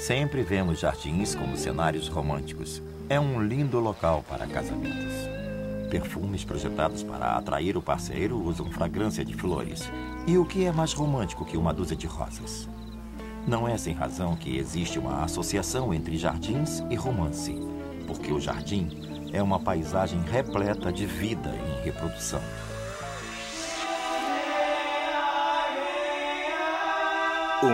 Sempre vemos jardins como cenários românticos. É um lindo local para casamentos. Perfumes projetados para atrair o parceiro usam fragrância de flores. E o que é mais romântico que uma dúzia de rosas? Não é sem razão que existe uma associação entre jardins e romance, porque o jardim é uma paisagem repleta de vida em reprodução. O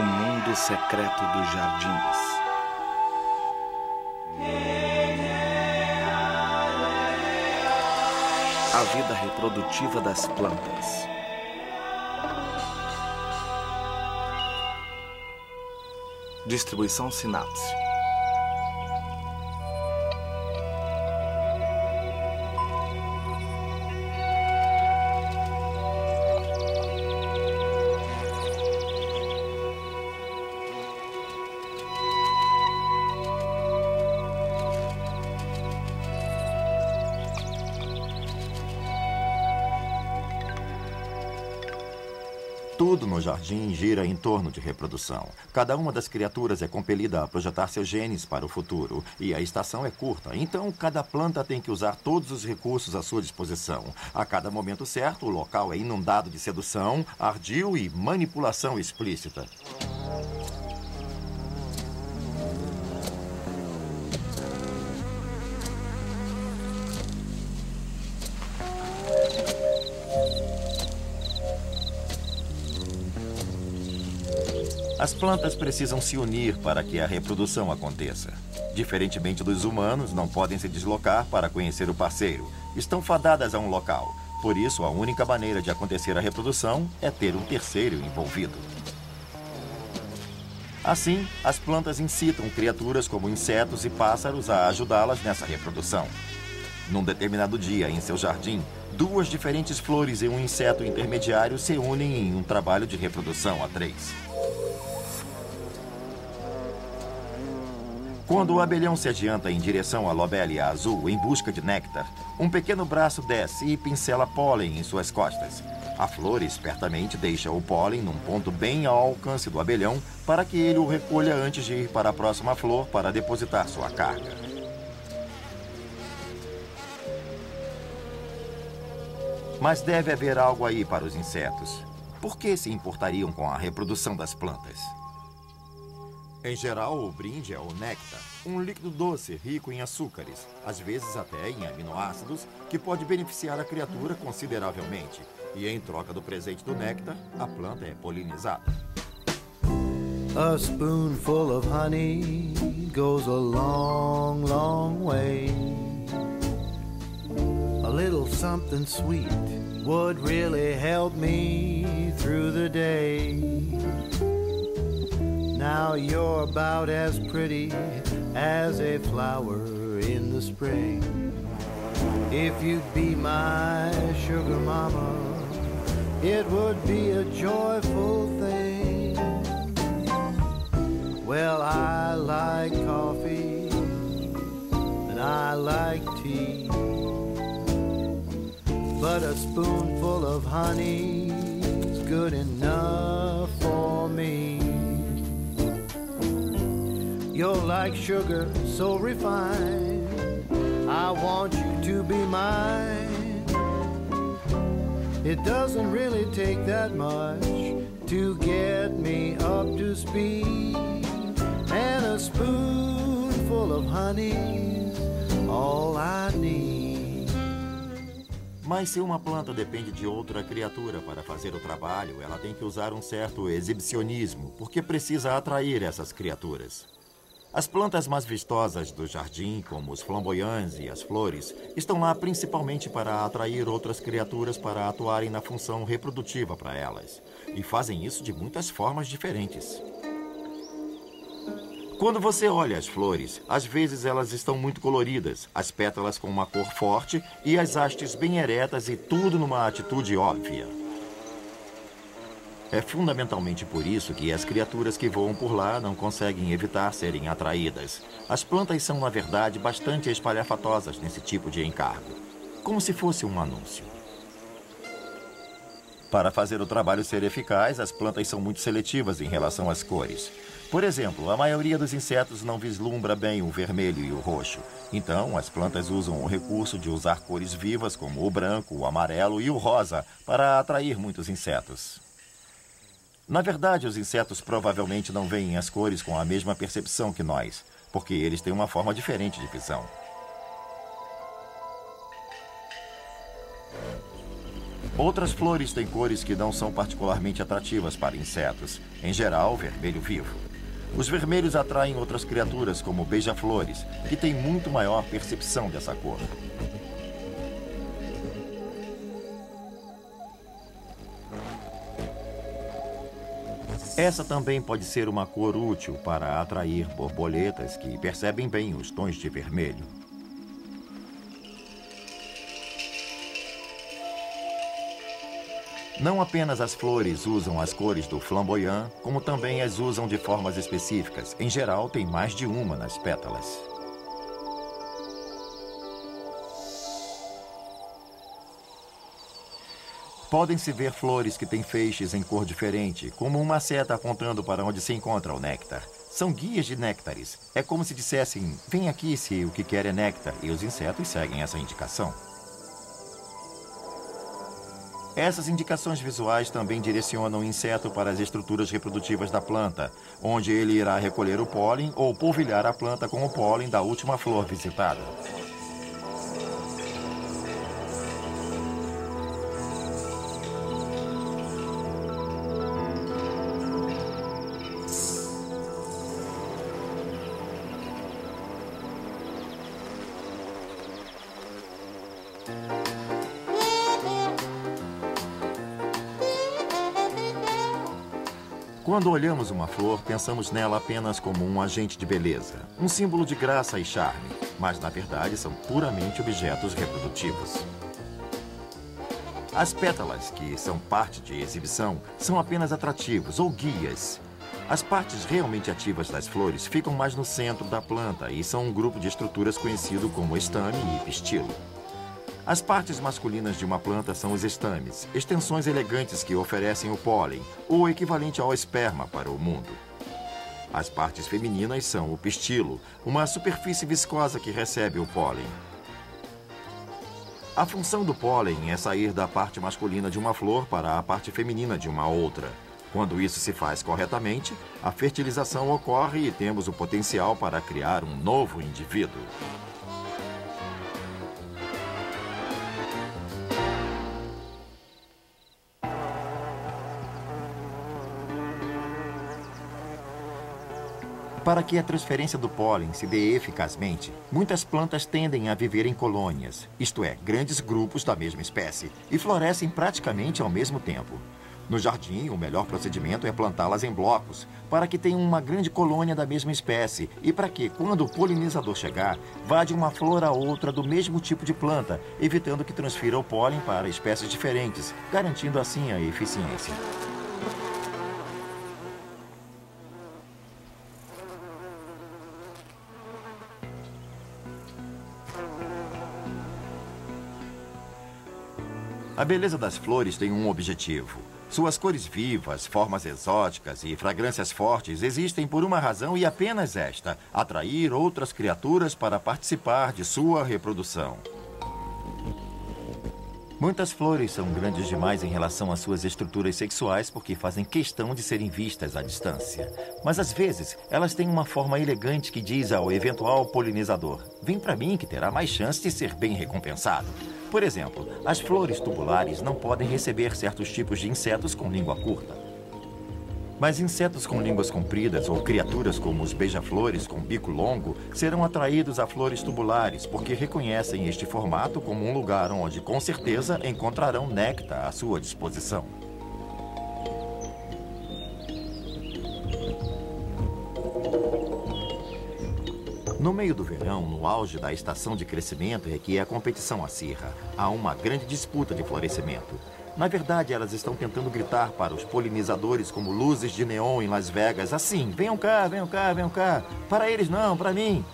mundo secreto dos jardins. A vida reprodutiva das plantas. Distribuição Sinapse. Jardim gira em torno de reprodução. Cada uma das criaturas é compelida a projetar seus genes para o futuro. E a estação é curta, então cada planta tem que usar todos os recursos à sua disposição. A cada momento certo, o local é inundado de sedução, ardil e manipulação explícita. Plantas precisam se unir para que a reprodução aconteça. Diferentemente dos humanos, não podem se deslocar para conhecer o parceiro. Estão fadadas a um local. Por isso, a única maneira de acontecer a reprodução é ter um terceiro envolvido. Assim, as plantas incitam criaturas como insetos e pássaros a ajudá-las nessa reprodução. Num determinado dia, em seu jardim, duas diferentes flores e um inseto intermediário se unem em um trabalho de reprodução a três. Quando o abelhão se adianta em direção à lobelia azul em busca de néctar, um pequeno braço desce e pincela pólen em suas costas. A flor espertamente deixa o pólen num ponto bem ao alcance do abelhão para que ele o recolha antes de ir para a próxima flor para depositar sua carga. Mas deve haver algo aí para os insetos. Por que se importariam com a reprodução das plantas? Em geral, o brinde é o néctar, um líquido doce rico em açúcares, às vezes até em aminoácidos, que pode beneficiar a criatura consideravelmente. E em troca do presente do néctar, a planta é polinizada. A spoonful of honey goes a long, long way. A little something sweet would really help me through the day. Now you're about as pretty as a flower in the spring. If you'd be my sugar mama, it would be a joyful thing. Well, I like coffee and I like tea, but a spoonful of honey's good enough like sugar, so refined. I want you to be mine. It doesn't really take that much to get me up to speed. And a spoonful of honey's all I need. Mas se uma planta depende de outra criatura para fazer o trabalho, ela tem que usar um certo exibicionismo, porque precisa atrair essas criaturas. As plantas mais vistosas do jardim, como os flamboyantes e as flores, estão lá principalmente para atrair outras criaturas para atuarem na função reprodutiva para elas. E fazem isso de muitas formas diferentes. Quando você olha as flores, às vezes elas estão muito coloridas, as pétalas com uma cor forte e as hastes bem eretas e tudo numa atitude óbvia. É fundamentalmente por isso que as criaturas que voam por lá não conseguem evitar serem atraídas. As plantas são, na verdade, bastante espalhafatosas nesse tipo de encargo. Como se fosse um anúncio. Para fazer o trabalho ser eficaz, as plantas são muito seletivas em relação às cores. Por exemplo, a maioria dos insetos não vislumbra bem o vermelho e o roxo. Então, as plantas usam o recurso de usar cores vivas como o branco, o amarelo e o rosa para atrair muitos insetos. Na verdade, os insetos provavelmente não veem as cores com a mesma percepção que nós, porque eles têm uma forma diferente de visão. Outras flores têm cores que não são particularmente atrativas para insetos, em geral, vermelho vivo. Os vermelhos atraem outras criaturas, como beija-flores, que têm muito maior percepção dessa cor. Essa também pode ser uma cor útil para atrair borboletas que percebem bem os tons de vermelho. Não apenas as flores usam as cores do flamboyant, como também as usam de formas específicas. Em geral, tem mais de uma nas pétalas. Podem-se ver flores que têm feixes em cor diferente, como uma seta apontando para onde se encontra o néctar. São guias de néctares. É como se dissessem, vem aqui se o que quer é néctar, e os insetos seguem essa indicação. Essas indicações visuais também direcionam o inseto para as estruturas reprodutivas da planta, onde ele irá recolher o pólen ou polvilhar a planta com o pólen da última flor visitada. Quando olhamos uma flor, pensamos nela apenas como um agente de beleza, um símbolo de graça e charme, mas na verdade são puramente objetos reprodutivos. As pétalas, que são parte de exibição, são apenas atrativos ou guias. As partes realmente ativas das flores ficam mais no centro da planta e são um grupo de estruturas conhecido como estame e pistilo. As partes masculinas de uma planta são os estames, extensões elegantes que oferecem o pólen, o equivalente ao esperma para o mundo. As partes femininas são o pistilo, uma superfície viscosa que recebe o pólen. A função do pólen é sair da parte masculina de uma flor para a parte feminina de uma outra. Quando isso se faz corretamente, a fertilização ocorre e temos o potencial para criar um novo indivíduo. Para que a transferência do pólen se dê eficazmente, muitas plantas tendem a viver em colônias, isto é, grandes grupos da mesma espécie, e florescem praticamente ao mesmo tempo. No jardim, o melhor procedimento é plantá-las em blocos, para que tenham uma grande colônia da mesma espécie e para que, quando o polinizador chegar, vá de uma flor a outra do mesmo tipo de planta, evitando que transfira o pólen para espécies diferentes, garantindo assim a eficiência. Beleza das flores tem um objetivo. Suas cores vivas, formas exóticas e fragrâncias fortes existem por uma razão e apenas esta: atrair outras criaturas para participar de sua reprodução. Muitas flores são grandes demais em relação às suas estruturas sexuais porque fazem questão de serem vistas à distância. Mas às vezes, elas têm uma forma elegante que diz ao eventual polinizador: Vem para mim que terá mais chance de ser bem recompensado. Por exemplo, as flores tubulares não podem receber certos tipos de insetos com língua curta. Mas insetos com línguas compridas ou criaturas como os beija-flores com bico longo serão atraídos a flores tubulares porque reconhecem este formato como um lugar onde, com certeza, encontrarão néctar à sua disposição. No meio do verão, no auge da estação de crescimento em que a competição acirra, há uma grande disputa de florescimento. Na verdade, elas estão tentando gritar para os polinizadores como luzes de neon em Las Vegas, assim, venham cá, venham cá, venham cá. Para eles não, para mim.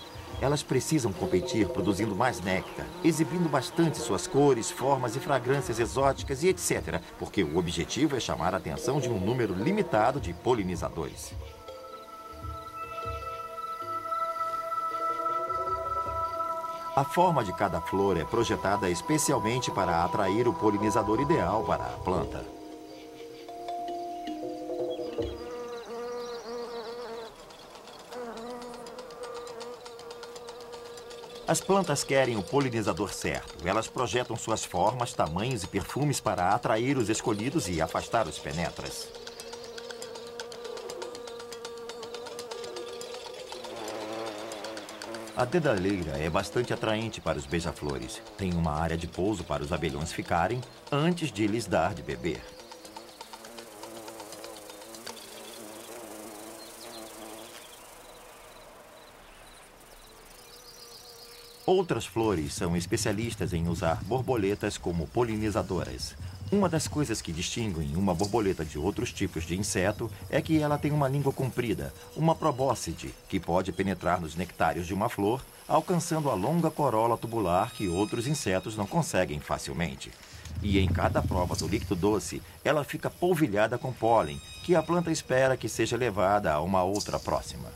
Elas precisam competir produzindo mais néctar, exibindo bastante suas cores, formas e fragrâncias exóticas e etc., porque o objetivo é chamar a atenção de um número limitado de polinizadores. A forma de cada flor é projetada especialmente para atrair o polinizador ideal para a planta. As plantas querem o polinizador certo. Elas projetam suas formas, tamanhos e perfumes para atrair os escolhidos e afastar os penetras. A dedaleira é bastante atraente para os beija-flores. Tem uma área de pouso para os abelhões ficarem antes de lhes dar de beber. Outras flores são especialistas em usar borboletas como polinizadoras. Uma das coisas que distinguem uma borboleta de outros tipos de inseto é que ela tem uma língua comprida, uma probóscide, que pode penetrar nos nectários de uma flor, alcançando a longa corola tubular que outros insetos não conseguem facilmente. E em cada prova do líquido doce, ela fica polvilhada com pólen, que a planta espera que seja levada a uma outra próxima.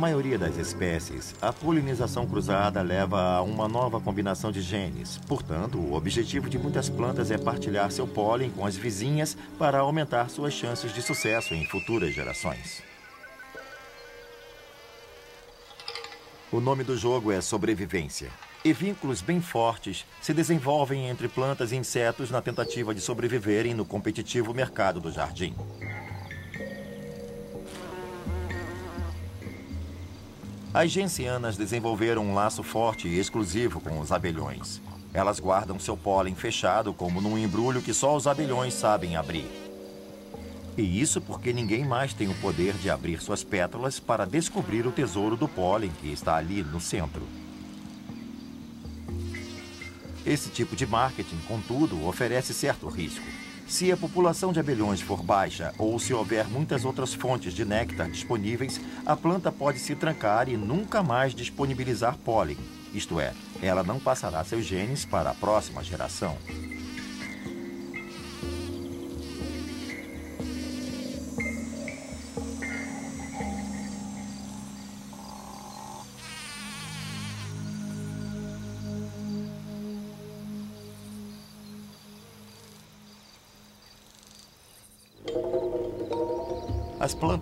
Maioria das espécies, a polinização cruzada leva a uma nova combinação de genes. Portanto, o objetivo de muitas plantas é partilhar seu pólen com as vizinhas para aumentar suas chances de sucesso em futuras gerações. O nome do jogo é sobrevivência. E vínculos bem fortes se desenvolvem entre plantas e insetos na tentativa de sobreviverem no competitivo mercado do jardim. As gencianas desenvolveram um laço forte e exclusivo com os abelhões. Elas guardam seu pólen fechado como num embrulho que só os abelhões sabem abrir. E isso porque ninguém mais tem o poder de abrir suas pétalas para descobrir o tesouro do pólen que está ali no centro. Esse tipo de marketing, contudo, oferece certo risco. Se a população de abelhões for baixa ou se houver muitas outras fontes de néctar disponíveis, a planta pode se trancar e nunca mais disponibilizar pólen. Isto é, ela não passará seus genes para a próxima geração.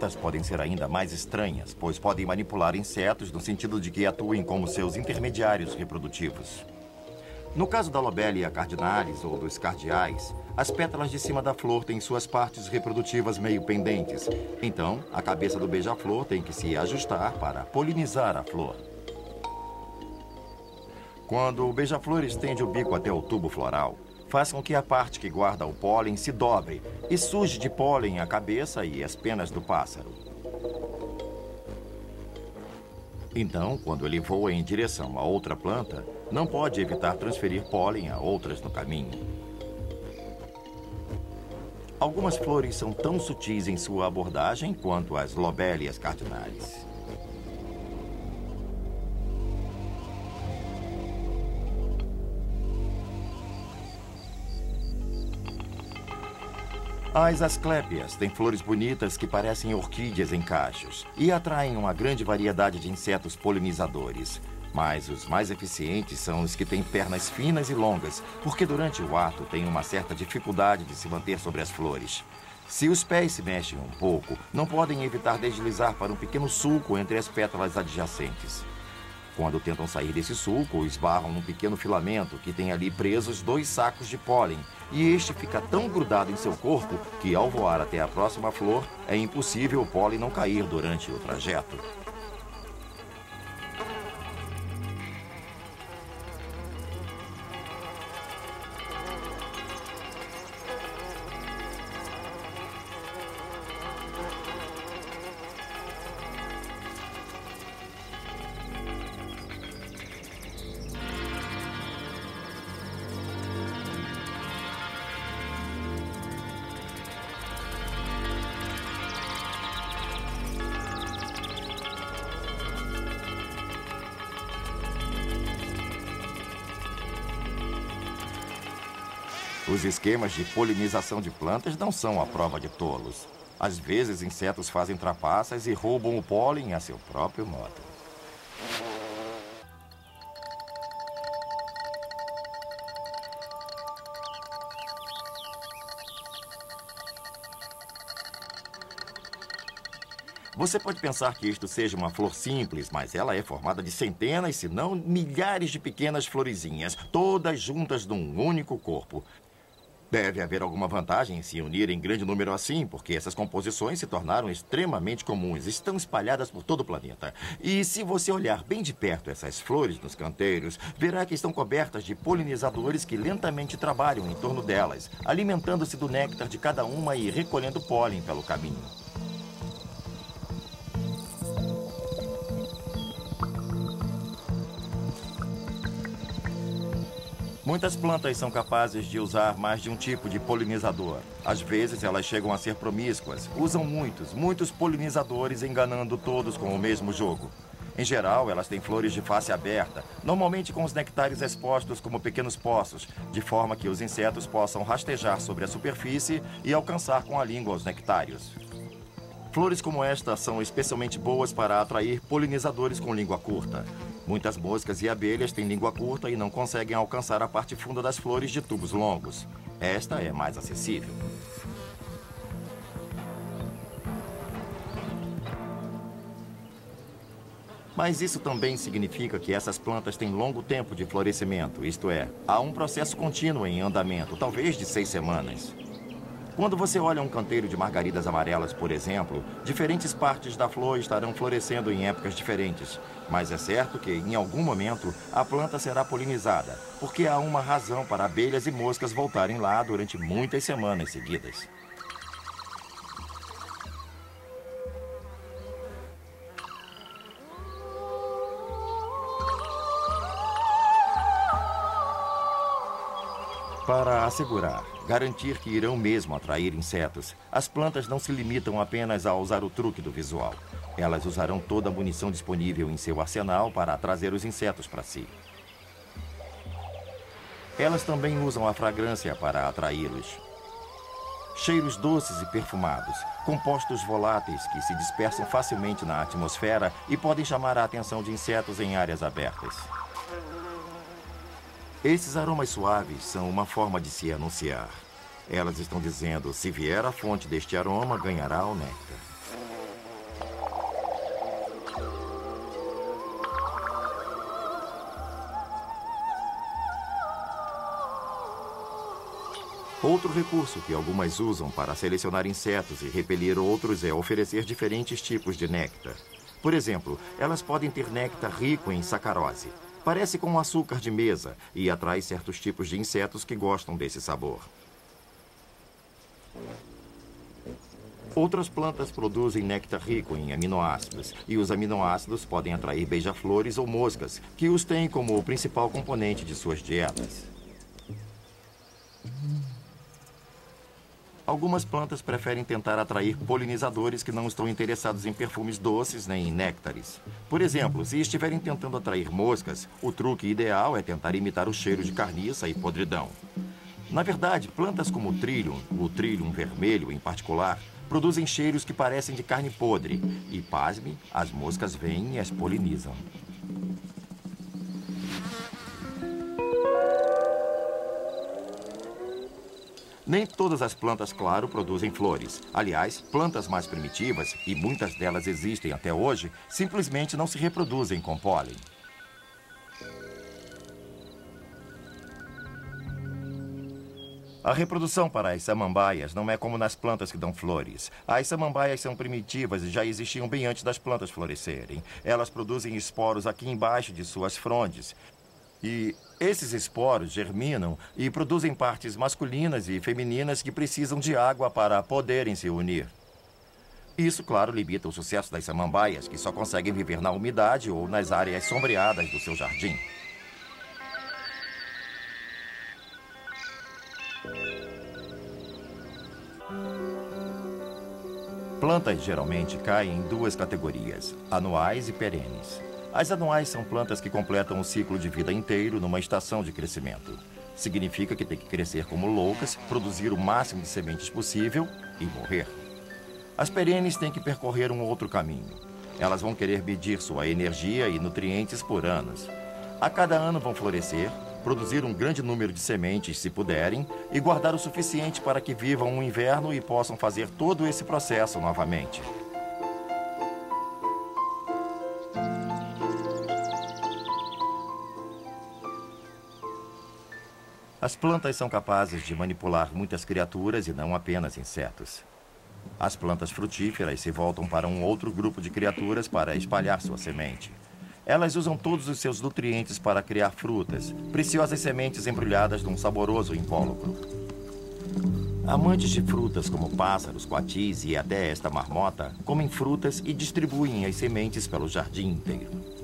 Plantas podem ser ainda mais estranhas, pois podem manipular insetos no sentido de que atuem como seus intermediários reprodutivos. No caso da Lobelia cardinalis ou dos cardeais, as pétalas de cima da flor têm suas partes reprodutivas meio pendentes. Então, a cabeça do beija-flor tem que se ajustar para polinizar a flor. Quando o beija-flor estende o bico até o tubo floral, faz com que a parte que guarda o pólen se dobre e surge de pólen a cabeça e as penas do pássaro. Então, quando ele voa em direção a outra planta, não pode evitar transferir pólen a outras no caminho. Algumas flores são tão sutis em sua abordagem quanto as lobélias cardinais. As asclépias têm flores bonitas que parecem orquídeas em cachos e atraem uma grande variedade de insetos polinizadores. Mas os mais eficientes são os que têm pernas finas e longas, porque durante o ato têm uma certa dificuldade de se manter sobre as flores. Se os pés se mexem um pouco, não podem evitar deslizar para um pequeno sulco entre as pétalas adjacentes. Quando tentam sair desse sulco, esbarram num pequeno filamento que tem ali presos dois sacos de pólen, e este fica tão grudado em seu corpo que, ao voar até a próxima flor, é impossível o pólen não cair durante o trajeto. Os esquemas de polinização de plantas não são a prova de tolos. Às vezes, insetos fazem trapaças e roubam o pólen a seu próprio modo. Você pode pensar que isto seja uma flor simples, mas ela é formada de centenas, se não milhares de pequenas florezinhas, todas juntas num único corpo. Deve haver alguma vantagem em se unir em grande número assim, porque essas composições se tornaram extremamente comuns, estão espalhadas por todo o planeta. E se você olhar bem de perto essas flores nos canteiros, verá que estão cobertas de polinizadores que lentamente trabalham em torno delas, alimentando-se do néctar de cada uma e recolhendo pólen pelo caminho. Muitas plantas são capazes de usar mais de um tipo de polinizador. Às vezes, elas chegam a ser promíscuas. Usam muitos, muitos polinizadores, enganando todos com o mesmo jogo. Em geral, elas têm flores de face aberta, normalmente com os nectares expostos como pequenos poços, de forma que os insetos possam rastejar sobre a superfície e alcançar com a língua os nectários. Flores como esta são especialmente boas para atrair polinizadores com língua curta. Muitas moscas e abelhas têm língua curta e não conseguem alcançar a parte funda das flores de tubos longos. Esta é mais acessível. Mas isso também significa que essas plantas têm longo tempo de florescimento, isto é, há um processo contínuo em andamento, talvez de seis semanas. Quando você olha um canteiro de margaridas amarelas, por exemplo, diferentes partes da flor estarão florescendo em épocas diferentes. Mas é certo que, em algum momento, a planta será polinizada, porque há uma razão para abelhas e moscas voltarem lá durante muitas semanas seguidas. Para assegurar, garantir que irão mesmo atrair insetos, as plantas não se limitam apenas a usar o truque do visual. Elas usarão toda a munição disponível em seu arsenal para trazer os insetos para si. Elas também usam a fragrância para atraí-los. Cheiros doces e perfumados, compostos voláteis que se dispersam facilmente na atmosfera e podem chamar a atenção de insetos em áreas abertas. Esses aromas suaves são uma forma de se anunciar. Elas estão dizendo: se vier a fonte deste aroma, ganhará o néctar. Outro recurso que algumas usam para selecionar insetos e repelir outros é oferecer diferentes tipos de néctar. Por exemplo, elas podem ter néctar rico em sacarose, Parece com açúcar de mesa e atrai certos tipos de insetos que gostam desse sabor. Outras plantas produzem néctar rico em aminoácidos, e os aminoácidos podem atrair beija-flores ou moscas, que os têm como o principal componente de suas dietas. Algumas plantas preferem tentar atrair polinizadores que não estão interessados em perfumes doces nem em néctares. Por exemplo, se estiverem tentando atrair moscas, o truque ideal é tentar imitar o cheiro de carniça e podridão. Na verdade, plantas como o trillium, o trillium vermelho em particular, produzem cheiros que parecem de carne podre. E, pasme, as moscas vêm e as polinizam. Nem todas as plantas, claro, produzem flores. Aliás, plantas mais primitivas, e muitas delas existem até hoje, simplesmente não se reproduzem com pólen. A reprodução para as samambaias não é como nas plantas que dão flores. As samambaias são primitivas e já existiam bem antes das plantas florescerem. Elas produzem esporos aqui embaixo de suas frondes. E esses esporos germinam e produzem partes masculinas e femininas que precisam de água para poderem se unir. Isso, claro, limita o sucesso das samambaias, que só conseguem viver na umidade ou nas áreas sombreadas do seu jardim. Plantas geralmente caem em duas categorias, anuais e perenes. As anuais são plantas que completam o ciclo de vida inteiro numa estação de crescimento. Significa que tem que crescer como loucas, produzir o máximo de sementes possível e morrer. As perenes têm que percorrer um outro caminho. Elas vão querer medir sua energia e nutrientes por anos. A cada ano vão florescer, produzir um grande número de sementes, se puderem, e guardar o suficiente para que vivam um inverno e possam fazer todo esse processo novamente. As plantas são capazes de manipular muitas criaturas e não apenas insetos. As plantas frutíferas se voltam para um outro grupo de criaturas para espalhar sua semente. Elas usam todos os seus nutrientes para criar frutas, preciosas sementes embrulhadas num saboroso invólucro. Amantes de frutas como pássaros, coatis e até esta marmota comem frutas e distribuem as sementes pelo jardim inteiro.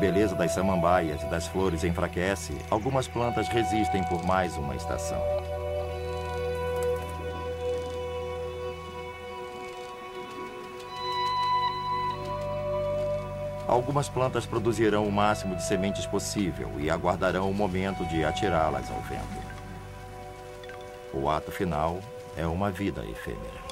Beleza das samambaias e das flores enfraquece, algumas plantas resistem por mais uma estação. Algumas plantas produzirão o máximo de sementes possível e aguardarão o momento de atirá-las ao vento. O ato final é uma vida efêmera.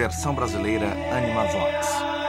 Versão brasileira Animavox.